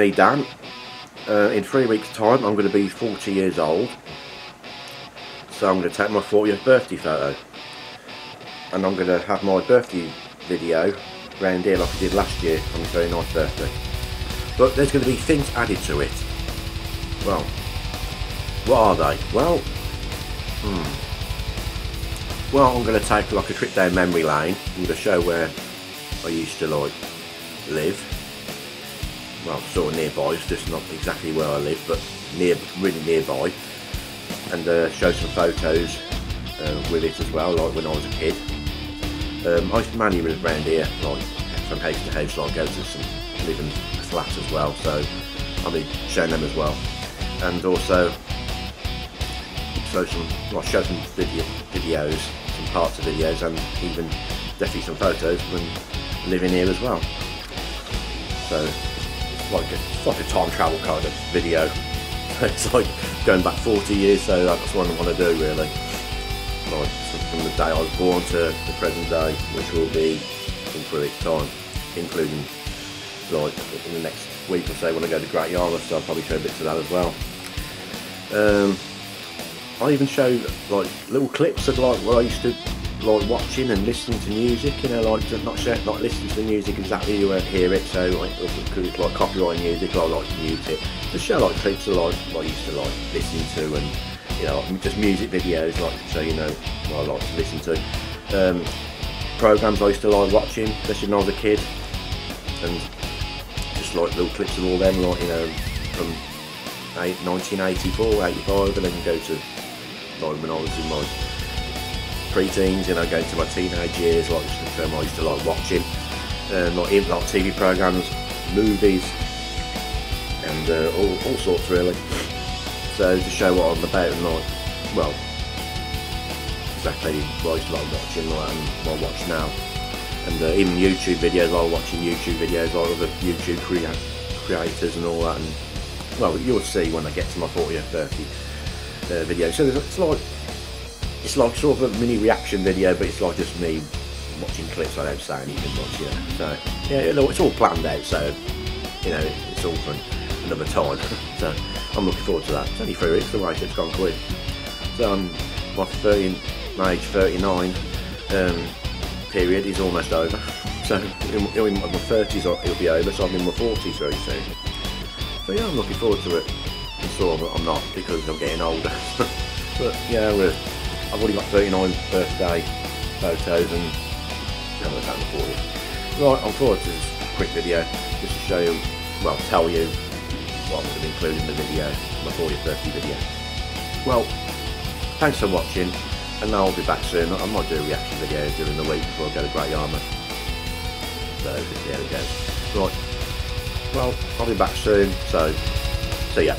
me Dan. Uh, in three weeks time I'm going to be 40 years old. So I'm going to take my 40th birthday photo. And I'm going to have my birthday video round here like I did last year on my very nice birthday. But there's going to be things added to it. Well, what are they? Well, hmm. Well, I'm going to take like a trip down memory lane. I'm going to show where I used to like live. Well, sort of nearby. It's just not exactly where I live, but near, really nearby. And uh, show some photos uh, with it as well, like when I was a kid. Um, I used to live around here, like from house to house, like go to some living flats as well. So I'll be showing them as well, and also show some, well, show some video, videos, some parts of videos, and even definitely some photos when living here as well. So like a, it's like a time travel kind of video. it's like going back 40 years, so that's what I want to do really. Like from the day I was born to the present day, which will be in three weeks' time, including like in the next week or so when I go to Great Yarmouth, so I'll probably show bits of that as well. Um, I even show like little clips of like what I used to like watching and listening to music, you know, like not share, not listening to the music exactly you won't hear it, so like because it's like copyright music, I like to mute it. Just show like clips of like what I used to like listen to and you know just music videos, like so you know what I like to listen to. Um, programs I used to like watching, especially when I was a kid, and just like little clips of all them, like you know from 1984, 85, and then go to like when I was in my pre-teens, you know, going to my teenage years, like film I used to like watching, um, like, like TV programs, movies, and uh, all, all sorts really. So to show what I'm about and like, well, exactly what I used to like watching like, and what I watch now. And uh, even YouTube videos, I like watching YouTube videos, like other YouTube crea creators and all that. And well, you'll see when I get to my 40th birthday uh, video. So it's like it's like sort of a mini reaction video, but it's like just me watching clips. I don't say anything much, know. So yeah, you know, it's all planned out. So you know, it's all for another time. so I'm looking forward to that. It's only three weeks away, so it's gone quick. So I'm my 30, my age 39 um, period is almost over. So in, in my 30s it'll be over. So I'm in my 40s very soon. So yeah, I'm looking forward to it. Sort of, I'm not because I'm getting older. but yeah, we're I've already got 39 birthday photos and to take for you. Right, I'm forward to this quick video just to show you, well, tell you what I'm going to include in the video, my 40th birthday video. Well, thanks for watching and I'll be back soon. I might do a reaction video during the week before I go to Great Yarmouth. So, there we go. Right, well, I'll be back soon, so see ya.